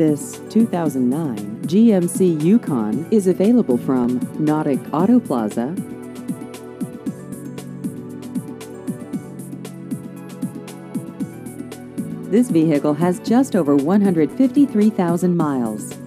This 2009 GMC Yukon is available from Nautic Auto Plaza. This vehicle has just over 153,000 miles.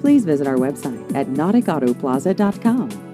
Please visit our website at nauticautoplaza.com.